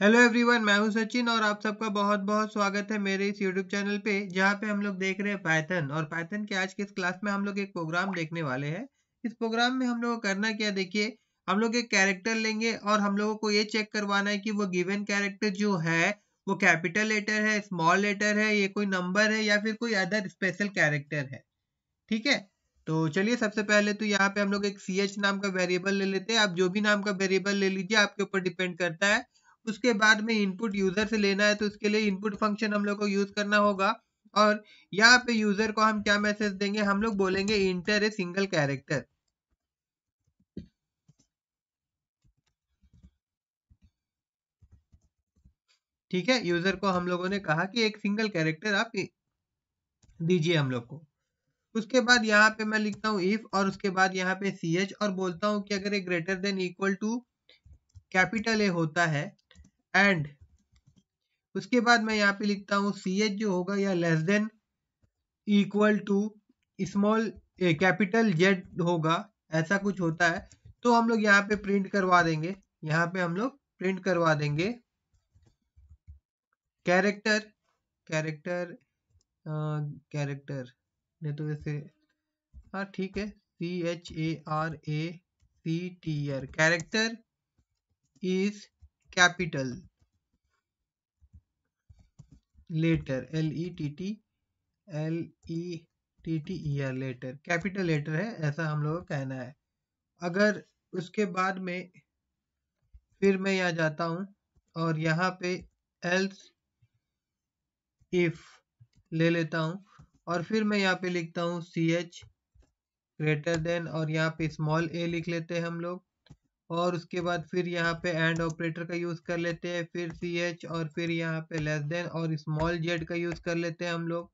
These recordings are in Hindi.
हेलो एवरीवन मैं हूँ सचिन और आप सबका बहुत बहुत स्वागत है मेरे इस यूट्यूब चैनल पे, जहाँ पे हम लोग देख रहे हैं पाइथन और पाइथन के आज के इस क्लास में हम लोग एक प्रोग्राम देखने वाले हैं। इस प्रोग्राम में हम लोग करना क्या देखिए, हम लोग एक कैरेक्टर लेंगे और हम लोगों को ये चेक करवाना है कि वो गिवन कैरेक्टर जो है, वो कैपिटल लेटर है स्मॉल लेटर है, ये कोई नंबर है या फिर कोई अदर स्पेशल कैरेक्टर है। ठीक है? तो चलिए, सबसे पहले तो यहाँ पे हम लोग एक सी एच नाम का वेरिएबल ले लेते हैं। आप जो भी नाम का वेरिएबल ले लीजिए, आपके ऊपर डिपेंड करता है। उसके बाद में इनपुट यूज़र से लेना है तो उसके लिए इनपुट फ़ंक्शन हम लोग को यूज़ करना होगा। और यहाँ पे यूज़र को हम क्या मैसेज देंगे? हम लोग बोलेंगे इंटर ए सिंगल कैरेक्टर ठीक है? यूज़र को हम लोगों ने कहा कि एक सिंगल कैरेक्टर आप दीजिए हम लोग को। उसके बाद यहाँ पे मैं लिखता हूँ इफ़ और उसके बाद यहाँ पे सी एच और बोलता हूँ कि अगर ये greater than equal to capital A होता है एंड उसके बाद मैं यहाँ पे लिखता हूँ सी एच जो होगा या less than equal to small capital Z होगा, ऐसा कुछ होता है। तो हम लोग यहाँ पे प्रिंट करवा देंगे। यहाँ पे हम लोग प्रिंट करवा देंगे। कैरेक्टर कैरेक्टर कैरेक्टर नहीं तो वैसे हाँ ठीक है। C H A R A C T R character is capital letter L E T T L E T T E R letter capital letter है, ऐसा हम लोग का कहना है। अगर उसके बाद में फिर मैं यहाँ जाता हूँ और यहाँ पे एल्स इफ़ ले लेता हूँ और फिर मैं यहाँ पे लिखता हूँ सी एच ग्रेटर देन और यहाँ पे स्मॉल ए लिख लेते हैं हम लोग। और उसके बाद फिर यहाँ पे एंड ऑपरेटर का यूज़ कर लेते हैं, फिर सी एच और फिर यहाँ पे लेस देन और स्मॉल जेड का यूज़ कर लेते हैं हम लोग।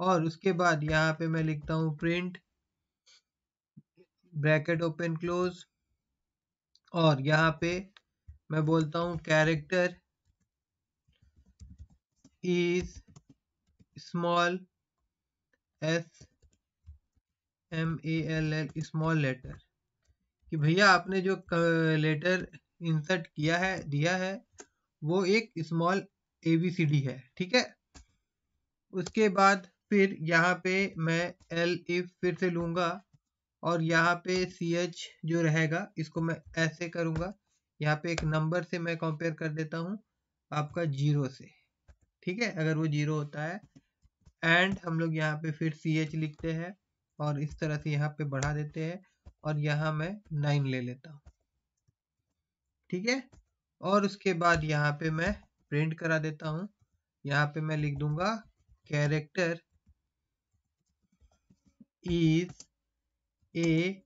और उसके बाद यहाँ पे मैं लिखता हूँ प्रिंट ब्रैकेट ओपन क्लोज और यहाँ पे मैं बोलता हूँ character is small S M A L L small letter कि भैया आपने जो लेटर इंसर्ट किया है, दिया है, वो एक small A B C D है, ठीक है? उसके बाद फिर यहाँ पे मैं एल इफ़ फिर से लूँगा और यहाँ पे सी एच जो रहेगा, इसको मैं ऐसे करूँगा। यहाँ पे एक नंबर से मैं कंपेयर कर देता हूँ आपका ज़ीरो से, ठीक है? अगर वो ज़ीरो होता है एंड हम लोग यहाँ पे फिर सी एच लिखते हैं और इस तरह से यहाँ पे बढ़ा देते हैं। और यहाँ मैं नाइन ले लेता हूँ। ठीक है? और उसके बाद यहाँ पे मैं प्रिंट करा देता हूँ। यहाँ पे मैं लिख दूँगा कैरेक्टर इज़ ए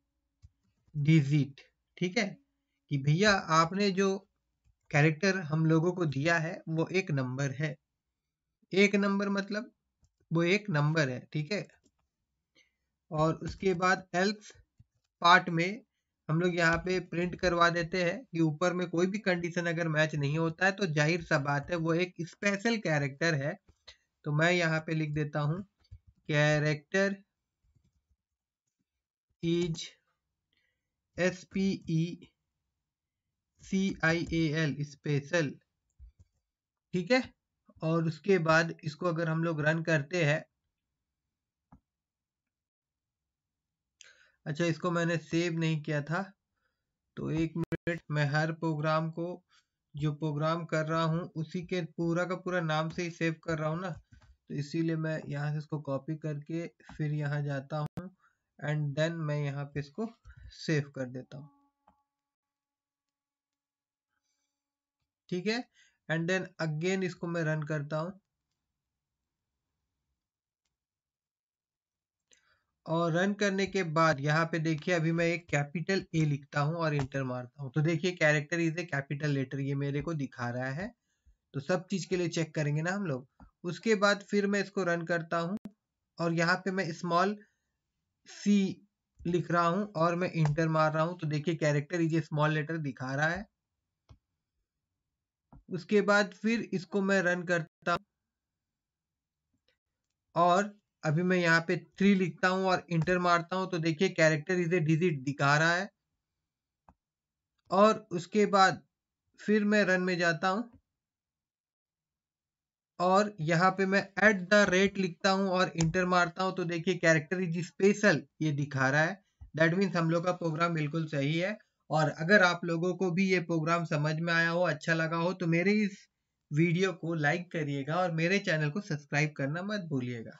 डिजिट ठीक है? कि भैया आपने जो कैरेक्टर हम लोगों को दिया है, वो एक नंबर है। एक नंबर मतलब वो एक नंबर है, ठीक है? और उसके बाद एल्स पार्ट में हम लोग यहाँ पे प्रिंट करवा देते हैं कि ऊपर में कोई भी कंडीशन अगर मैच नहीं होता है तो ज़ाहिर सा बात है वो एक स्पेशल कैरेक्टर है। तो मैं यहाँ पे लिख देता हूँ character is S P E C I A L special ठीक है? और उसके बाद इसको अगर हम लोग रन करते हैं अच्छा इसको मैंने सेव नहीं किया था। तो एक मिनट, मैं हर प्रोग्राम को, जो प्रोग्राम कर रहा हूँ, उसी के पूरा का पूरा नाम से ही सेव कर रहा हूँ ना। तो इसीलिए मैं यहाँ से इसको कॉपी करके फिर यहाँ जाता हूँ एंड देन मैं यहाँ पे इसको सेव कर देता हूँ। ठीक है? एंड देन अगेन इसको मैं रन करता हूँ। और रन करने के बाद यहाँ पे देखिए अभी मैं एक कैपिटल ए लिखता हूँ और इंटर मारता हूँ। तो देखिए character is a capital letter ये मेरे को दिखा रहा है। तो सब चीज़ के लिए चेक करेंगे ना हम लोग। उसके बाद फिर मैं इसको रन करता हूँ और यहाँ पे मैं स्मॉल सी लिख रहा हूँ और मैं इंटर मार रहा हूँ। तो देखिए character is a small letter दिखा रहा है। उसके बाद फिर इसको मैं रन करता हूँ और अभी मैं यहाँ पे थ्री लिखता हूँ और इंटर मारता हूँ तो देखिए कैरेक्टर इज़ ए डिजिट दिखा रहा है। और उसके बाद फिर मैं रन में जाता हूँ। और यहाँ पे मैं एट द रेट लिखता हूँ और इंटर मारता हूँ तो देखिए कैरेक्टर इज़ स्पेशल ये दिखा रहा है। दैट मीन्स हम लोग का प्रोग्राम बिल्कुल सही है। और अगर आप लोगों को भी ये प्रोग्राम समझ में आया हो अच्छा लगा हो तो मेरे इस वीडियो को लाइक करिएगा और मेरे चैनल को सब्सक्राइब करना मत भूलिएगा।